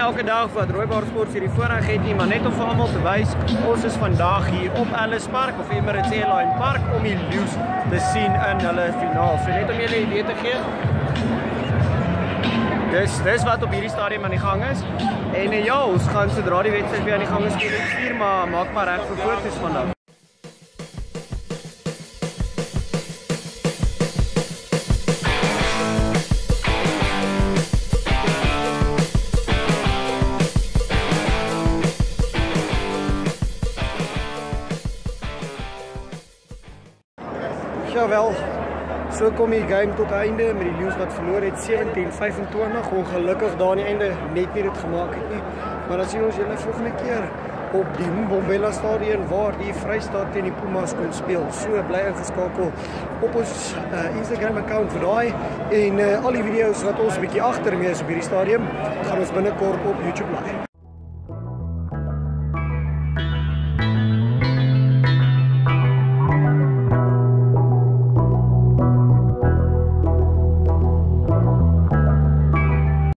Elke dag wat Rooibaar Sports hierdie voorreg het nie, maar net om vir almal te wys, ons is vandag hier op Ellis Park of Emirates Airline Park om die Lions te sien in hulle finaal. So net om julle 'n idee te gee. Dis dis wat op hierdie stadium aan die gang is. En eh, ja, ons gaan sodra die wedstryd weer aan die gang is, stuur maar maak maar reg vir foto's vandag. Ja wel. So kom die game tot einde met die Lions wat verloor het 17-25. Ongelukkig daar aan die einde net nie dit gemaak het nie. Maar dan sien ons julle volgende keer op die Mbombela stadion waar die Vrystaat teen die Pumas kom speel. So bly ingeskakel op ons uh, Instagram account vir daai en uh, al die video's wat ons 'n bietjie agter mee is op hierdie stadium gaan ons binnekort op YouTube laai.